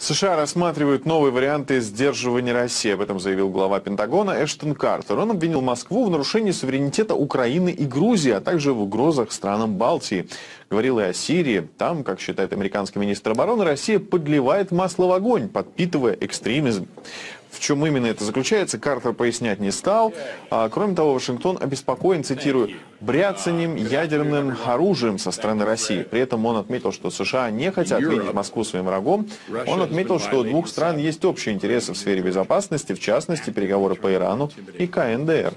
США рассматривают новые варианты сдерживания России. Об этом заявил глава Пентагона Эштон Картер. Он обвинил Москву в нарушении суверенитета Украины и Грузии, а также в угрозах странам Балтии. Говорил и о Сирии. Там, как считает американский министр обороны, Россия подливает масло в огонь, подпитывая экстремизм. В чем именно это заключается, Картер пояснять не стал. А, кроме того, Вашингтон обеспокоен, цитирую, бряцанием ядерным оружием со стороны России. При этом он отметил, что США не хотят видеть Москву своим врагом. Он отметил, что у двух стран есть общие интересы в сфере безопасности, в частности, переговоры по Ирану и КНДР.